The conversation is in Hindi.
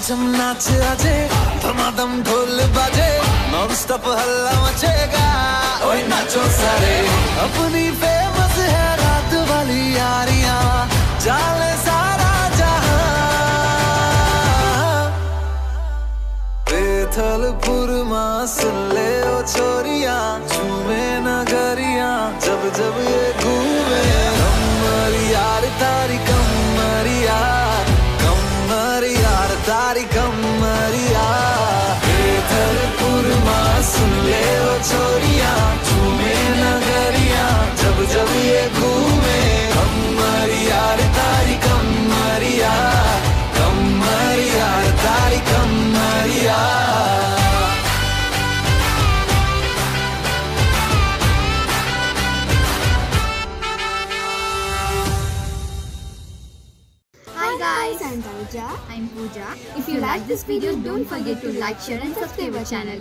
चम नाच आजे धमाधम ढोल बाजे नॉन स्टॉप हल्ला मचेगा। ओए नाचो सारे। अपनी फ़ेमस है रात वाली यारियाँ जाले सारा जहाँ। बेथलपुर माँ सुन ले ओ छोरियाँ झूमे नगरिया, जब जब come guys, I'm Tanuja. I'm Pooja. If you like this video, don't forget to like, share and subscribe our channel.